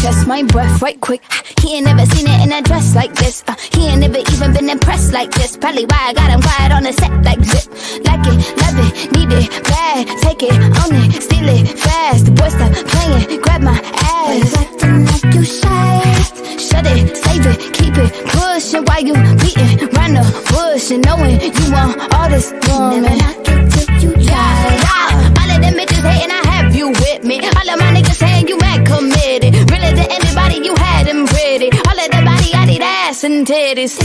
chest, my breath right quick. He ain't never seen it in a dress like this. Uh, he ain't never even been impressed like this. Probably why I got him quiet on the set like zip. Like it, love it, need it, bad. Take it, own it, steal it, fast. The boy stop playing, grab my ass. Acting like you shy. Shut it, save it, keep it, push it. Why you beating round the bush and knowing you want all this woman? and titties.